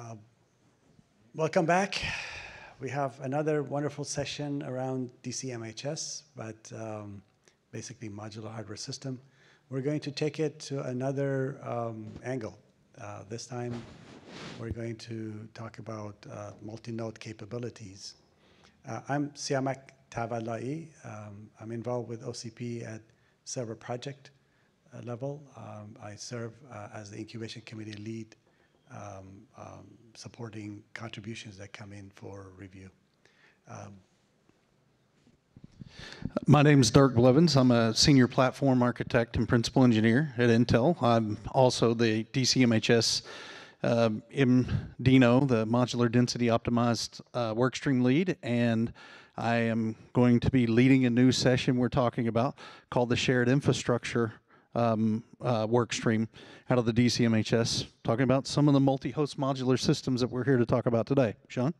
Uh, welcome back. We have another wonderful session around DCMHS, but um, basically modular hardware system. We're going to take it to another um, angle. Uh, this time, we're going to talk about uh, multi-node capabilities. Uh, I'm Siamak Tavallaei. Um, I'm involved with OCP at server project uh, level. Um, I serve uh, as the incubation committee lead um, um, supporting contributions that come in for review. Um, My name is Dirk Blevins. I'm a senior platform architect and principal engineer at Intel. I'm also the DCMHS um, MDNO, the modular density optimized uh, workstream lead, and I am going to be leading a new session we're talking about called the shared infrastructure um, uh, work stream out of the DCMHS, talking about some of the multi-host modular systems that we're here to talk about today. Sean?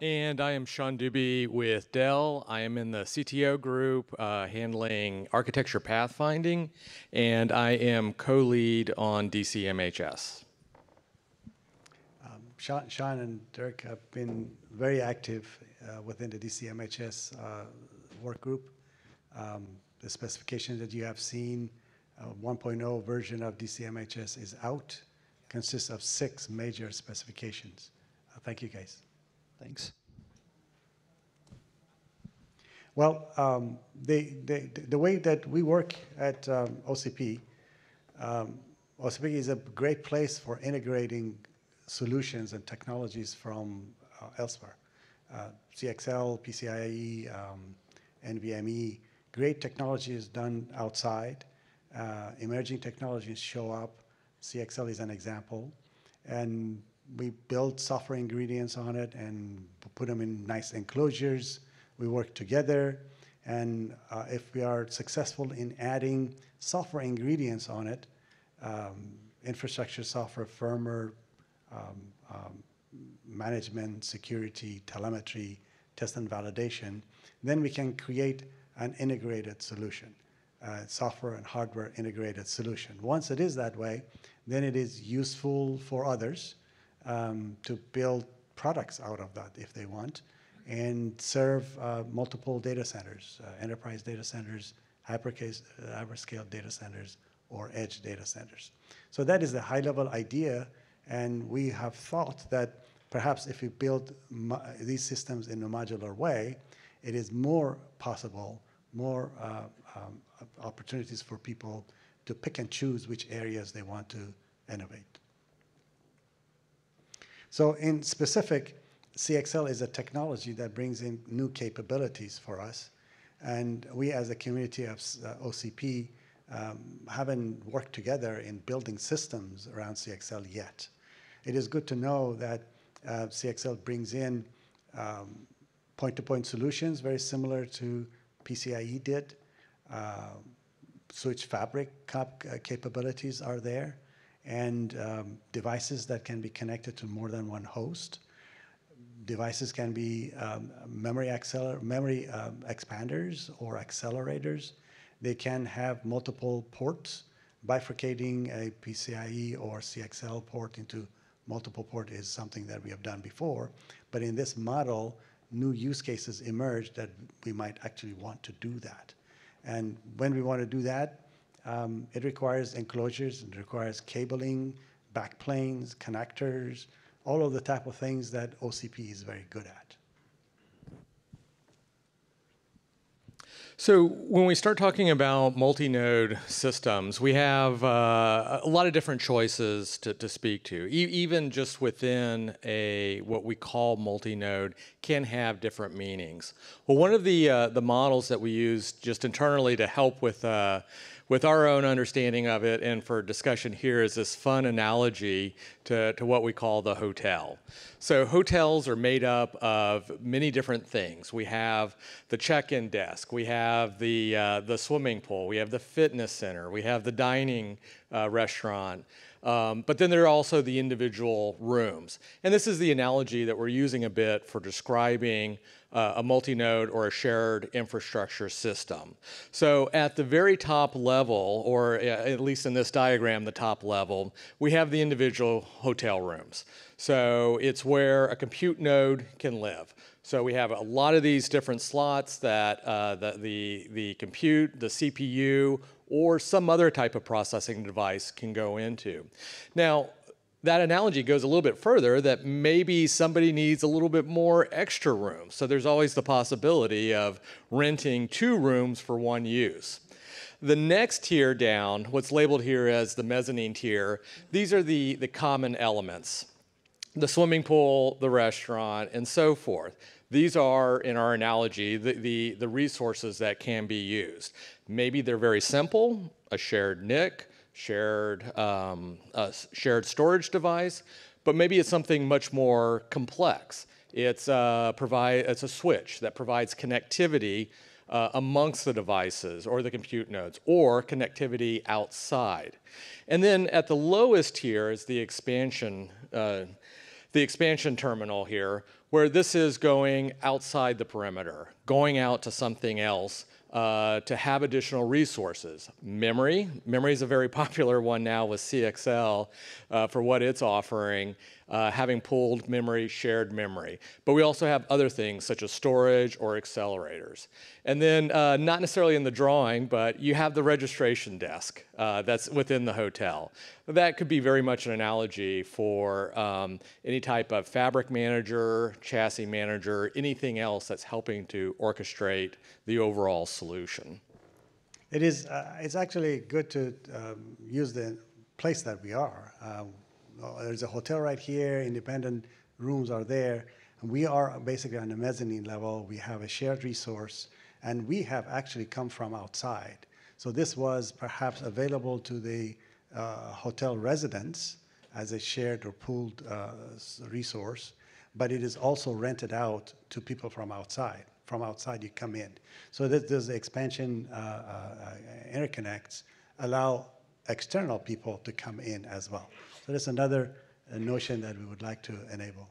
And I am Sean Dube with Dell. I am in the CTO group uh, handling architecture pathfinding, and I am co-lead on DCMHS. Um, Sean, Sean, and Dirk have been very active uh, within the DCMHS uh, work group. Um, the specifications that you have seen, uh, 1.0 version of DCMHS is out, consists of six major specifications. Uh, thank you, guys. Thanks. Well, um, the, the, the way that we work at um, OCP, um, OCP is a great place for integrating solutions and technologies from uh, elsewhere. Uh, CXL, PCIe, um, NVMe, great technology is done outside. Uh, emerging technologies show up. CXL is an example. And we build software ingredients on it and put them in nice enclosures. We work together, and uh, if we are successful in adding software ingredients on it, um, infrastructure software, firmware, um, um, management, security, telemetry, test and validation, then we can create an integrated solution, uh, software and hardware integrated solution. Once it is that way, then it is useful for others um, to build products out of that if they want and serve uh, multiple data centers, uh, enterprise data centers, uh, hyperscale data centers, or edge data centers. So that is the high level idea, and we have thought that perhaps if we build these systems in a modular way, it is more possible, more uh, um, opportunities for people to pick and choose which areas they want to innovate. So in specific, CXL is a technology that brings in new capabilities for us. And we as a community of uh, OCP um, haven't worked together in building systems around CXL yet. It is good to know that uh, CXL brings in um, point-to-point -point solutions, very similar to PCIe did. Uh, switch fabric uh, capabilities are there and um, devices that can be connected to more than one host. Devices can be um, memory, acceler memory um, expanders or accelerators. They can have multiple ports. Bifurcating a PCIe or CXL port into multiple port is something that we have done before. But in this model, new use cases emerge that we might actually want to do that. And when we want to do that, um, it requires enclosures, it requires cabling, backplanes, connectors, all of the type of things that OCP is very good at. So when we start talking about multi-node systems, we have uh, a lot of different choices to, to speak to. E even just within a what we call multi-node can have different meanings. Well, one of the uh, the models that we use just internally to help with uh, with our own understanding of it and for discussion here is this fun analogy to, to what we call the hotel. So hotels are made up of many different things. We have the check-in desk, we have the, uh, the swimming pool, we have the fitness center, we have the dining uh, restaurant, um, but then there are also the individual rooms. And this is the analogy that we're using a bit for describing uh, a multi-node or a shared infrastructure system. So at the very top level, or uh, at least in this diagram, the top level, we have the individual hotel rooms. So it's where a compute node can live. So we have a lot of these different slots that uh, the, the, the compute, the CPU, or some other type of processing device can go into. Now, that analogy goes a little bit further that maybe somebody needs a little bit more extra room. So there's always the possibility of renting two rooms for one use. The next tier down, what's labeled here as the mezzanine tier, these are the, the common elements. The swimming pool, the restaurant, and so forth. These are, in our analogy, the, the, the resources that can be used. Maybe they're very simple, a shared NIC, shared, um, a shared storage device, but maybe it's something much more complex. It's, uh, provide, it's a switch that provides connectivity uh, amongst the devices or the compute nodes or connectivity outside. And then at the lowest tier is the expansion, uh, the expansion terminal here, where this is going outside the perimeter, going out to something else uh, to have additional resources. Memory, memory is a very popular one now with CXL uh, for what it's offering, uh, having pooled memory, shared memory. But we also have other things such as storage or accelerators. And then, uh, not necessarily in the drawing, but you have the registration desk uh, that's within the hotel. That could be very much an analogy for um, any type of fabric manager, chassis manager, anything else that's helping to orchestrate the overall solution. It is, uh, it's actually good to um, use the place that we are. Um, there's a hotel right here, independent rooms are there. And we are basically on the mezzanine level. We have a shared resource, and we have actually come from outside. So this was perhaps available to the uh, hotel residents as a shared or pooled uh, resource, but it is also rented out to people from outside. From outside, you come in. So this, this expansion uh, uh, interconnects allow external people to come in as well. So that's another uh, notion that we would like to enable.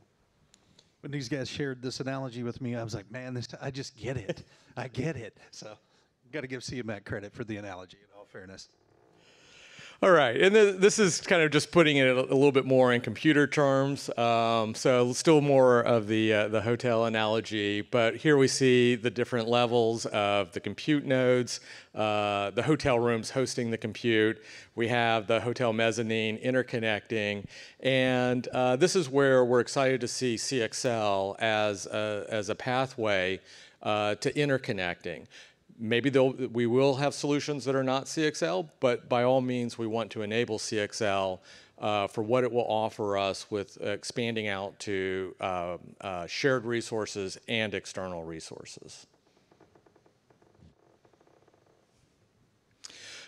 When these guys shared this analogy with me, I was like, man, this I just get it. I get it. So, got to give Siamak credit for the analogy. In all fairness. All right, and th this is kind of just putting it a, little bit more in computer terms. Um, so still more of the uh, the hotel analogy, but here we see the different levels of the compute nodes, uh, the hotel rooms hosting the compute. We have the hotel mezzanine interconnecting, and uh, this is where we're excited to see CXL as a, as a pathway uh, to interconnecting maybe we will have solutions that are not CXL, but by all means, we want to enable CXL uh, for what it will offer us with expanding out to uh, uh, shared resources and external resources.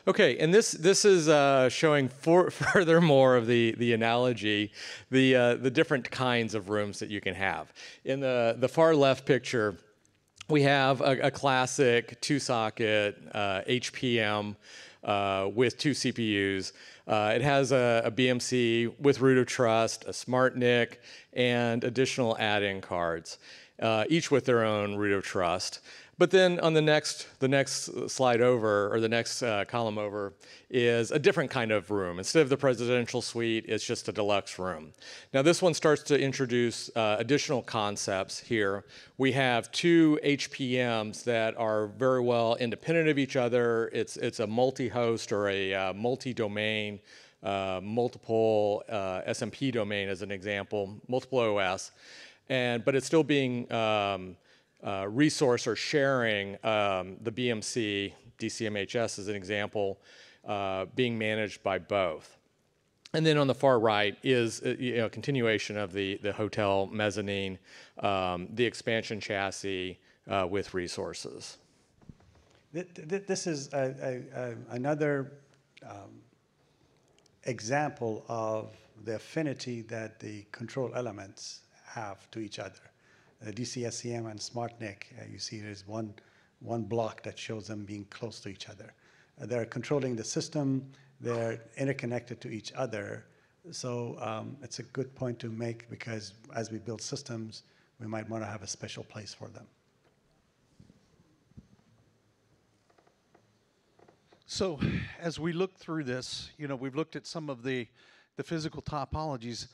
Okay, and this this is uh, showing for, furthermore of the the analogy, the uh, the different kinds of rooms that you can have. In the the far left picture, we have a, a classic two socket uh, HPM uh, with two CPUs. Uh, it has a, a, BMC with root of trust, a smart NIC, and additional add-in cards, uh, each with their own root of trust. But then on the next, the next slide over, or the next uh, column over, is a different kind of room. Instead of the presidential suite, it's just a deluxe room. Now this one starts to introduce uh, additional concepts here. We have two HPMs that are very well independent of each other. It's, it's a multi-host or a uh, multi-domain, uh, multiple uh, SMP domain as an example, multiple OS. And, but it's still being um, uh, resource or sharing um, the BMC, DCMHS as an example, uh, being managed by both. And then on the far right is a you know, continuation of the, the hotel mezzanine, um, the expansion chassis uh, with resources. This is a, a, a, another um, example of the affinity that the control elements have to each other uh, uh, DCSCM and SmartNIC, uh, you see there's one, one block that shows them being close to each other. Uh, they're controlling the system, they're interconnected to each other. So um, it's a good point to make because as we build systems, we might want to have a special place for them. So as we look through this, you know, we've looked at some of the, the physical topologies.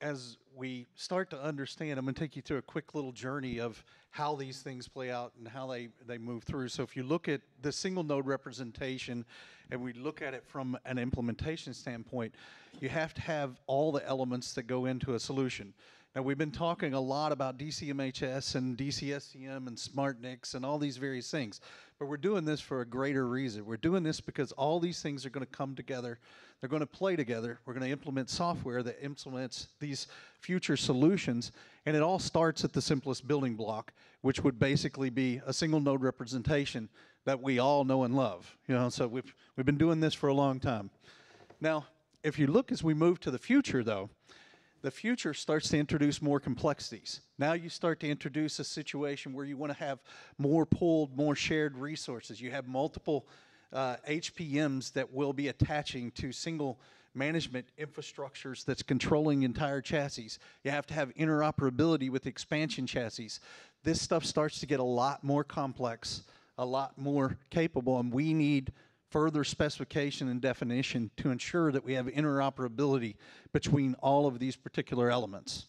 As we start to understand, I'm going to take you through a quick little journey of how these things play out and how they they move through. So, if you look at the single node representation, and we look at it from an implementation standpoint, you have to have all the elements that go into a solution. Now, we've been talking a lot about DCMHS and DCSCM and SmartNICs and all these various things, but we're doing this for a greater reason. We're doing this because all these things are going to come together. They're going to play together. We're going to implement software that implements these future solutions, and it all starts at the simplest building block, which would basically be a single node representation that we all know and love. You know, so we've we've been doing this for a long time. Now, if you look as we move to the future, though, the future starts to introduce more complexities. Now you start to introduce a situation where you want to have more pooled, more shared resources. You have multiple uh, HPMs that will be attaching to single management infrastructures that's controlling entire chassis. You have to have interoperability with expansion chassis. This stuff starts to get a lot more complex, a lot more capable, and we need further specification and definition to ensure that we have interoperability between all of these particular elements.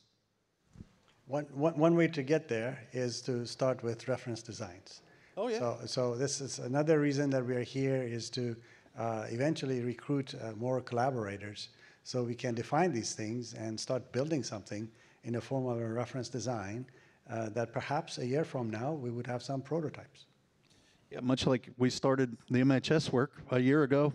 One, one, one way to get there is to start with reference designs. Oh, yeah. So, so this is another reason that we are here is to uh, eventually recruit uh, more collaborators so we can define these things and start building something in the form of a reference design uh, that perhaps a year from now we would have some prototypes. Much like we started the MHS work a year ago,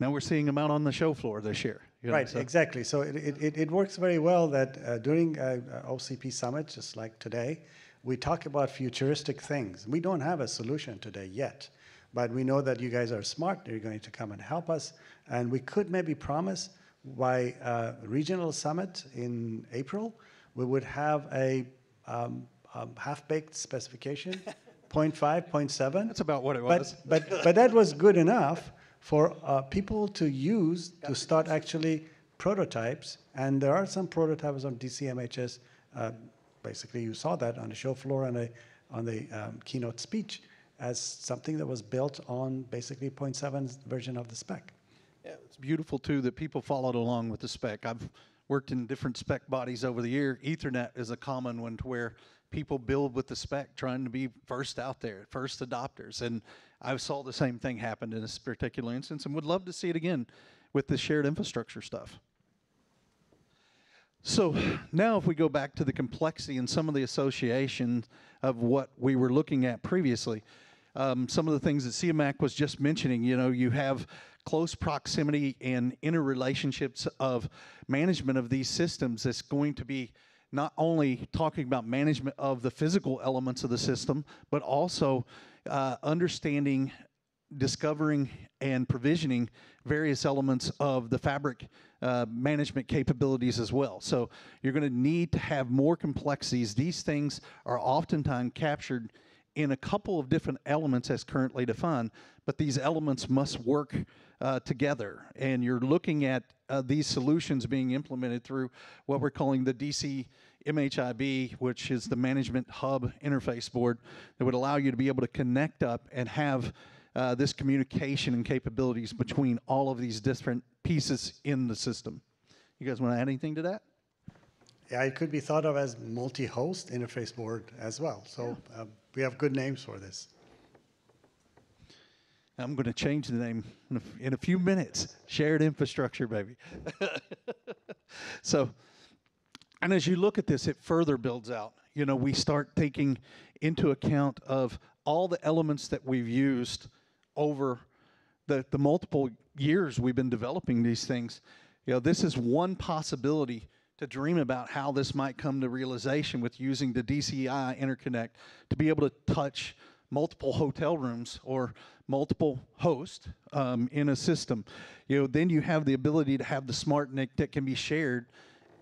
now we're seeing them out on the show floor this year. you know, Right, so- exactly. So it, it, it- it works very well that uh, during uh, uh, OCP Summit, just like today, we talk about futuristic things. We don't have a solution today yet, but we know that you guys are smart. You're going to come and help us. And we could maybe promise by uh, regional summit in April, we would have a um, um, half-baked specification, 0.5, 0.7. That's about what it was. But, but that was good enough for uh, people to use to start actually prototypes. And there are some prototypes on DCMHS. Uh, basically, you saw that on the show floor and a, on the um, keynote speech as something that was built on basically 0.7 version of the spec. Yeah, it's beautiful too that people followed along with the spec. I've worked in different spec bodies over the year. Ethernet is a common one to where people build with the spec, trying to be first out there, first adopters. And I saw the same thing happen in this particular instance, and would love to see it again with the shared infrastructure stuff. So now, if we go back to the complexity and some of the association of what we were looking at previously, um, some of the things that Siamak was just mentioning, you know, you have close proximity and interrelationships of management of these systems that's going to be not only talking about management of the physical elements of the system, but also uh, understanding discovering and provisioning various elements of the fabric uh, management capabilities as well. So you're going to need to have more complexities. These things are oftentimes captured in a couple of different elements as currently defined, but these elements must work uh, together. And you're looking at uh, these solutions being implemented through what we're calling the DC MHIB, which is the Management Hub Interface Board, that would allow you to be able to connect up and have uh, this communication and capabilities between all of these different pieces in the system. You guys want to add anything to that? Yeah, it could be thought of as multi-host interface board as well. So um, we have good names for this. I'm going to change the name in a, few minutes. Shared infrastructure, baby. so, and as you look at this, it further builds out. You know, we start taking into account of all the elements that we've used over the, the multiple years we've been developing these things. You know, this is one possibility to dream about how this might come to realization with using the DCI interconnect to be able to touch multiple hotel rooms or multiple hosts um, in a system. You know, then you have the ability to have the smart NIC that can be shared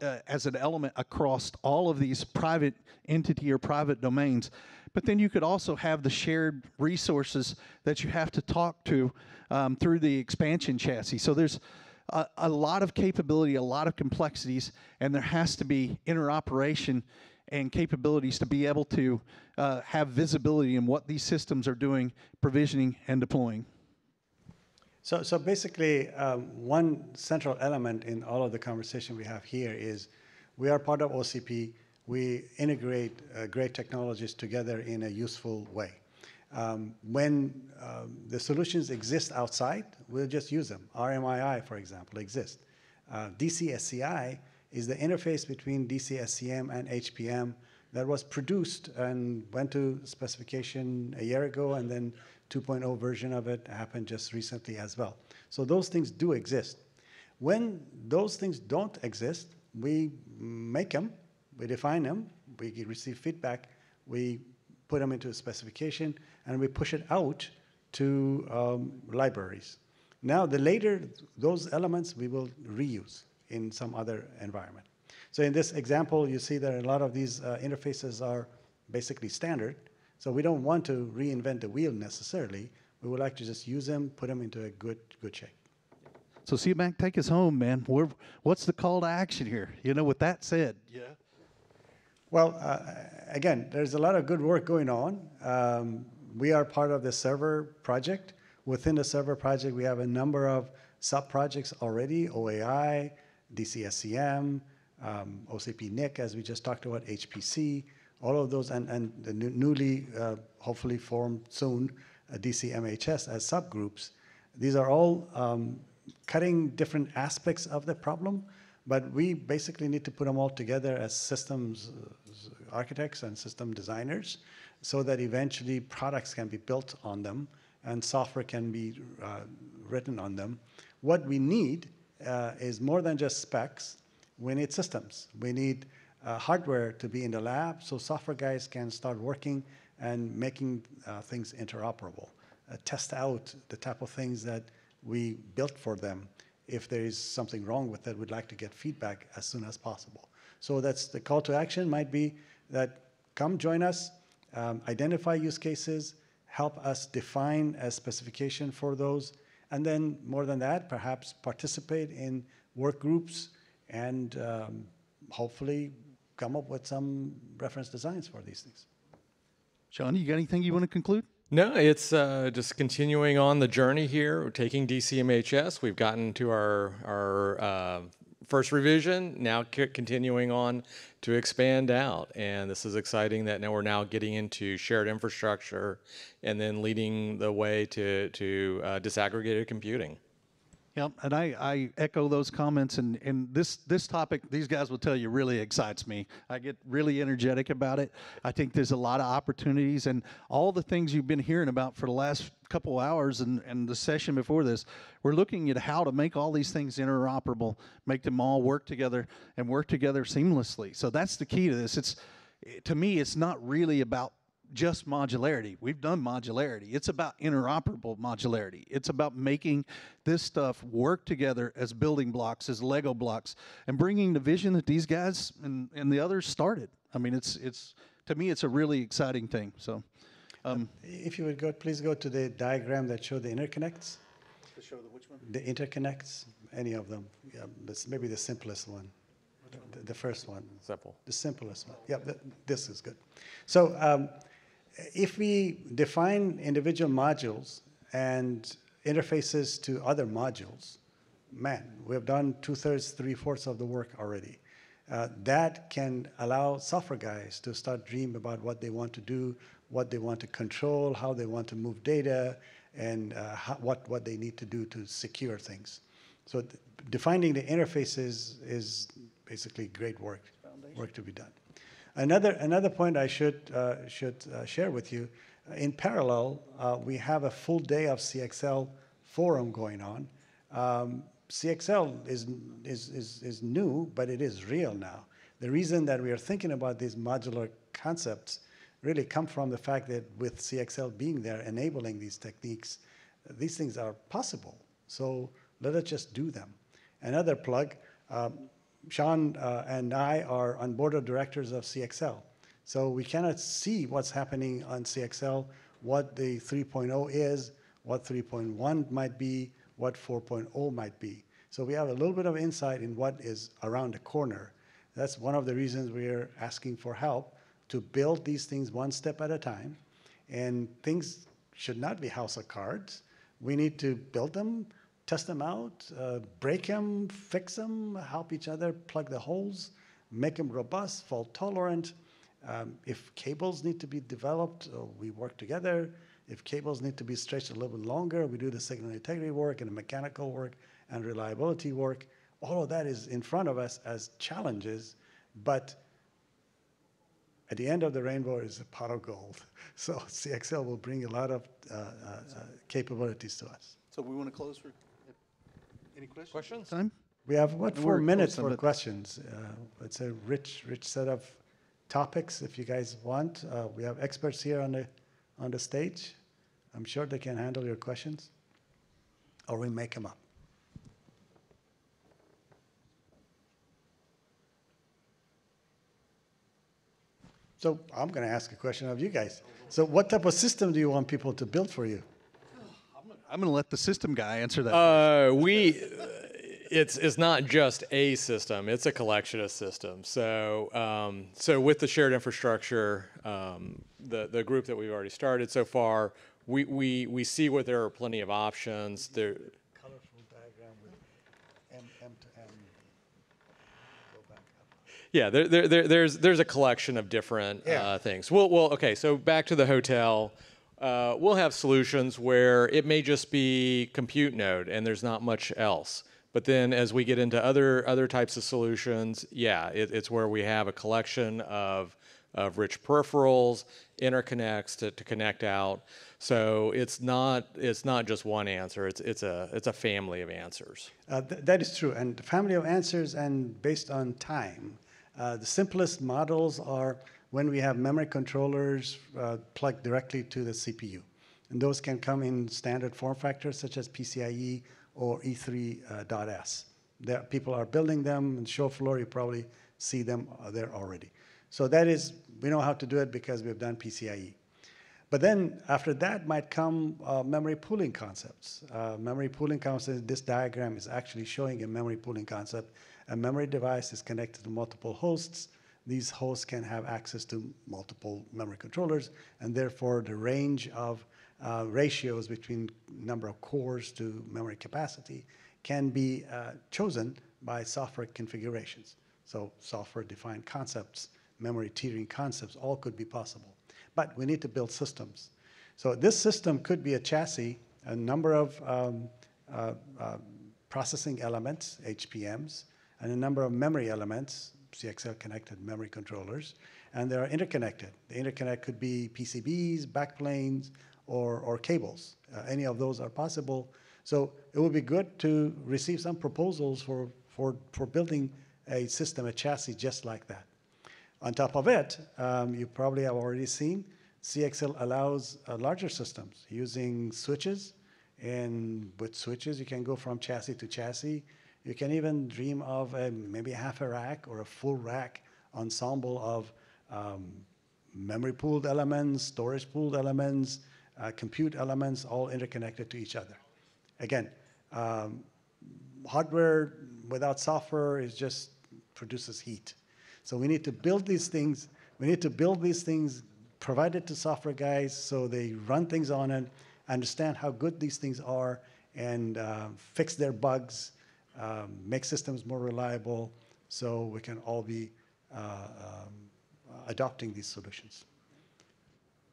uh, as an element across all of these private entity or private domains. But then you could also have the shared resources that you have to talk to um, through the expansion chassis. So there's a, a lot of capability, a lot of complexities, and there has to be interoperation and capabilities to be able to uh, have visibility in what these systems are doing, provisioning, and deploying. So, so basically, um, one central element in all of the conversation we have here is we are part of OCP. We integrate uh, great technologies together in a useful way. Um, when um, the solutions exist outside, we'll just use them. RMII, for example, exists. Uh, DCSCI is the interface between DCSCM and HPM that was produced and went to specification a year ago, and then 2.0 version of it happened just recently as well. So those things do exist. When those things don't exist, we make them, we define them, we receive feedback, we put them into a specification, and we push it out to um, libraries. Now, the later those elements we will reuse in some other environment. So in this example, you see that a lot of these uh, interfaces are basically standard. So we don't want to reinvent the wheel necessarily. We would like to just use them, put them into a good, good shape. So Siamak, take us home, man. We're, what's the call to action here? You know, with that said, yeah. Well, uh, again, there's a lot of good work going on. Um, we are part of the server project. Within the server project, we have a number of sub-projects already, OAI, DCSCM, um, OCP NIC, as we just talked about, HPC, all of those, and, and the new, newly, uh, hopefully formed soon, uh, DCMHS as subgroups. These are all um, cutting different aspects of the problem, but we basically need to put them all together as systems uh, architects and system designers so that eventually products can be built on them and software can be uh, written on them. What we need uh, is more than just specs. We need systems. We need uh, hardware to be in the lab so software guys can start working and making uh, things interoperable, uh, test out the type of things that we built for them. If there is something wrong with it, we'd like to get feedback as soon as possible. So that's the call to action might be that come join us, um, identify use cases, help us define a specification for those, and then more than that, perhaps participate in work groups and um, hopefully come up with some reference designs for these things. Sean, you got anything you want to conclude? No, it's uh, just continuing on the journey here. We're taking DCMHS. We've gotten to our our uh, first revision. Now continuing on to expand out, and this is exciting that now we're now getting into shared infrastructure, and then leading the way to to uh, disaggregated computing. Yep, and I, I echo those comments. And, and this this topic, these guys will tell you, really excites me. I get really energetic about it. I think there's a lot of opportunities, and all the things you've been hearing about for the last couple hours and, and the session before this, we're looking at how to make all these things interoperable, make them all work together, and work together seamlessly. So that's the key to this. It's to me, it's not really about just modularity. We've done modularity. It's about interoperable modularity. It's about making this stuff work together as building blocks, as Lego blocks, and bringing the vision that these guys and, and the others started. I mean, it's it's to me, it's a really exciting thing. So, um, If you would go, please go to the diagram that showed the interconnects. to show the which one? The interconnects, any of them. Yeah, that's maybe the simplest one. The, the first one. Simple. The simplest one. Yeah, th- this is good. So um, if we define individual modules and interfaces to other modules, man, we have done two thirds, three fourths of the work already. Uh, that can allow software guys to start dream about what they want to do, what they want to control, how they want to move data, and uh, how, what, what they need to do to secure things. So th- defining the interfaces is basically great work, work to be done. Another, another point I should, uh, should uh, share with you, in parallel, uh, we have a full day of CXL forum going on. Um, CXL is, is, is, is new, but it is real now. The reason that we are thinking about these modular concepts really come from the fact that with CXL being there, enabling these techniques, these things are possible. So let us just do them. Another plug, um, Sean uh, and I are on board of directors of CXL. So we cannot see what's happening on CXL, what the 3.0 is, what 3.1 might be, what 4.0 might be. So we have a little bit of insight in what is around the corner. That's one of the reasons we're asking for help to build these things one step at a time. And things should not be house of cards. We need to build them, test them out, uh, break them, fix them, help each other plug the holes, make them robust, fault tolerant. Um, if cables need to be developed, uh, we work together. If cables need to be stretched a little bit longer, we do the signal integrity work and the mechanical work and reliability work. All of that is in front of us as challenges, but at the end of the rainbow is a pot of gold. So CXL will bring a lot of uh, uh, uh, capabilities to us. So we want to close for any questions? Questions? Time? We have, what, We're four close minutes for it. questions. Uh, It's a rich, rich set of topics if you guys want. Uh, We have experts here on the, on the stage. I'm sure they can handle your questions, or we make them up. So I'm going to ask a question of you guys. So what type of system do you want people to build for you? I'm going to let the system guy answer that. Uh, we, it's it's not just a system; it's a collection of systems. So um, so with the shared infrastructure, um, the the group that we've already started so far, we we we see where there are plenty of options. There. Colorful diagram with M, M to M. Go back up. Yeah, there, there, there, there's there's a collection of different Yeah. uh, things. Well, well, okay. So back to the hotel, uh, we'll have solutions where it may just be compute node and there's not much else. But then as we get into other other types of solutions, yeah, it, it's where we have a collection of of rich peripherals, interconnects to, to connect out. So it's not it's not just one answer. It's it's a it's a family of answers. Uh, th- that is true. And family of answers and based on time. Uh, the simplest models are when we have memory controllers uh, plugged directly to the CPU. And those can come in standard form factors such as PCIe or E3.S. There, people are building them in show floor. You probably see them uh, there already. So that is, we know how to do it because we've done PCIe. But then after that might come uh, memory pooling concepts. Uh, memory pooling concepts, this diagram is actually showing a memory pooling concept. A memory device is connected to multiple hosts. These hosts can have access to multiple memory controllers, and therefore the range of uh, ratios between number of cores to memory capacity can be uh, chosen by software configurations. So software-defined concepts, memory tiering concepts, all could be possible but we need to build systems. So this system could be a chassis, a number of um, uh, uh, processing elements, HPMs, and a number of memory elements, CXL connected memory controllers, and they are interconnected. The interconnect could be PCBs, backplanes, or, or cables. Uh, any of those are possible. So it would be good to receive some proposals for, for, for building a system, a chassis just like that. On top of it, um, you probably have already seen, CXL allows uh, larger systems using switches. And with switches, you can go from chassis to chassis. You can even dream of a, maybe half a rack or a full rack ensemble of um, memory pooled elements, storage pooled elements, uh, compute elements, all interconnected to each other. Again, um, hardware without software is just produces heat. So we need to build these things. We need to build these things, provide it to software guys so they run things on it, understand how good these things are, and uh, fix their bugs, um, make systems more reliable, so we can all be uh, um, adopting these solutions.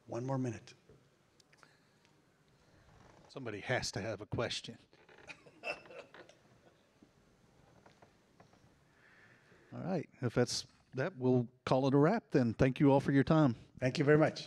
One more minute. Somebody has to have a question. All right. If that's that, we'll call it a wrap then. Thank you all for your time. Thank you very much.